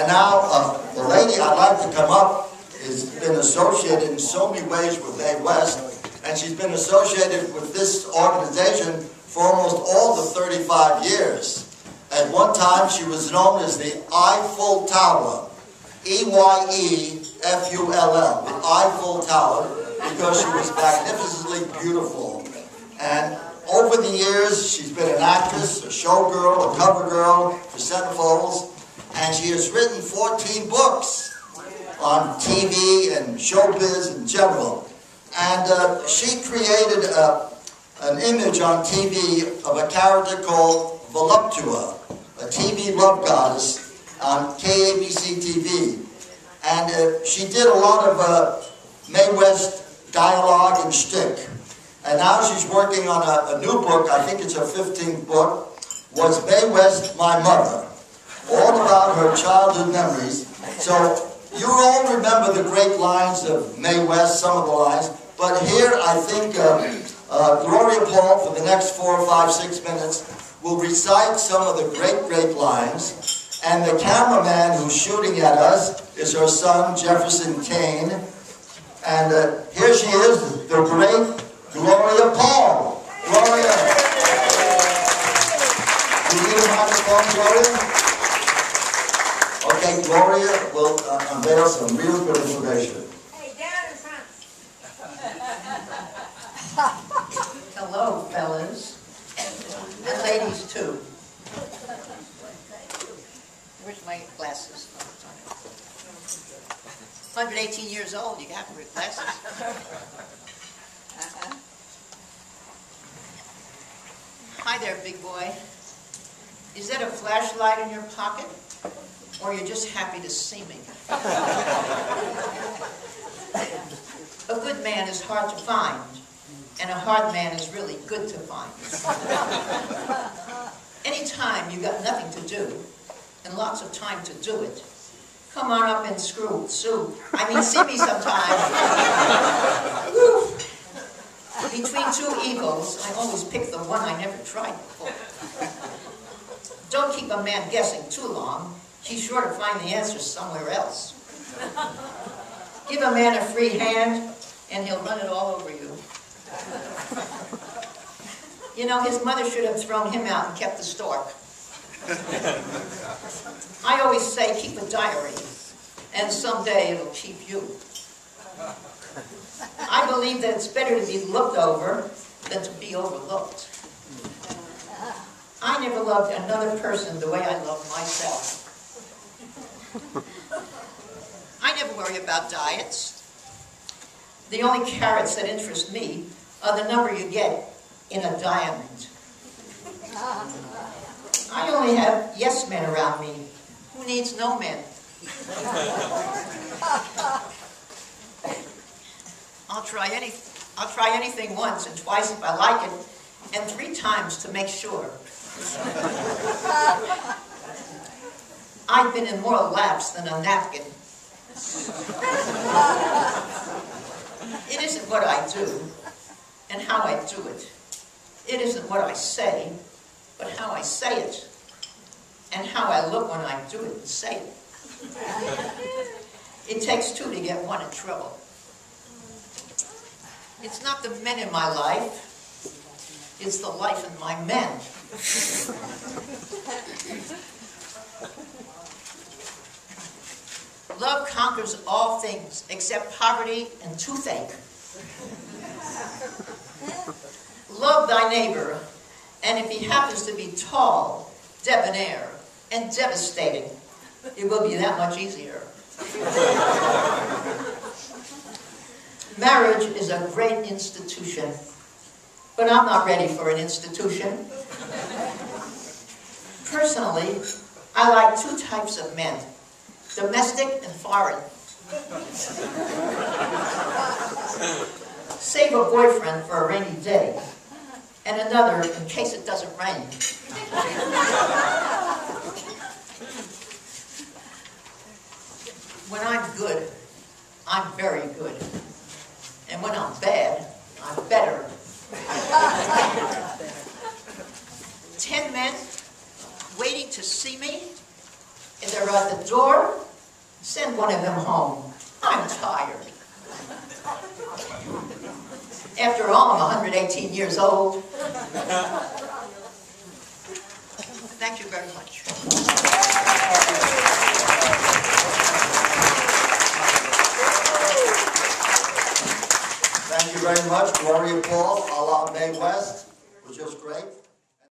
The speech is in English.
And now, uh, the lady I'd like to come up has been associated in so many ways with Mae West, and she's been associated with this organization for almost all the 35 years. At one time, she was known as the Eyeful Tower, E-Y-E-F-U-L-L, the Eyeful Tower, because she was magnificently beautiful. And over the years, she's been an actress, a showgirl, a cover girl centerfolds, she has written 14 books on TV and showbiz in general. And uh, she created a, an image on TV of a character called Voluptua, a TV love goddess on KABC TV. And uh, she did a lot of uh, Mae West dialogue and shtick. And now she's working on a, a, new book, I think it's her 15th book, Was Mae West My Mother? Her childhood memories. So you all remember the great lines of Mae West, some of the lines, but here I think uh, uh, Gloria Pall, for the next four, five, six minutes, will recite some of the great, great lines. And the cameraman who's shooting at us is her son, Jefferson Kane. And uh, here she is, the great Gloria Pall. Gloria. Do you need a microphone, Gloria? Okay, Gloria will uh, unveil some real good information. Hey, down in front. Hello, fellas. And ladies, too. Where's my glasses? 118 years old, you got to wear glasses. Uh -huh. Hi there, big boy. Is that a flashlight in your pocket? Or you're just happy to see me? A good man is hard to find, and a hard man is really good to find. Anytime you've got nothing to do, and lots of time to do it, come on up and screw, sue. I mean, see me sometime. Between two evils, I always pick the one I never tried before. Don't keep a man guessing too long. He's sure to find the answer somewhere else. Give a man a free hand, and he'll run it all over you. You know, his mother should have thrown him out and kept the stork. I always say keep a diary, and someday it'll keep you. I believe that it's better to be looked over than to be overlooked. I never loved another person the way I love myself. I never worry about diets. The only carrots that interest me are the number you get in a diamond. I only have yes men around me. Who needs no men? I'll try any I'll try anything once and twice if I like it, and three times to make sure. I've been in more laps than a napkin. It isn't what I do and how I do it. It isn't what I say, but how I say it and how I look when I do it and say it. It takes two to get one in trouble. It's not the men in my life, it's the life in my men. Love conquers all things except poverty and toothache. Love thy neighbor, and if he happens to be tall, debonair, and devastating, it will be that much easier. Marriage is a great institution, but I'm not ready for an institution. Personally, I like two types of men, domestic and foreign. Save a boyfriend for a rainy day, and another in case it doesn't rain. When I'm good, I'm very good. And when I'm bad, I'm better. Ten men waiting to see me? If they're at the door, send one of them home. I'm tired. After all, I'm 118 years old. Thank you very much. Thank you very much, Gloria Pall, a la Mae West, was just great.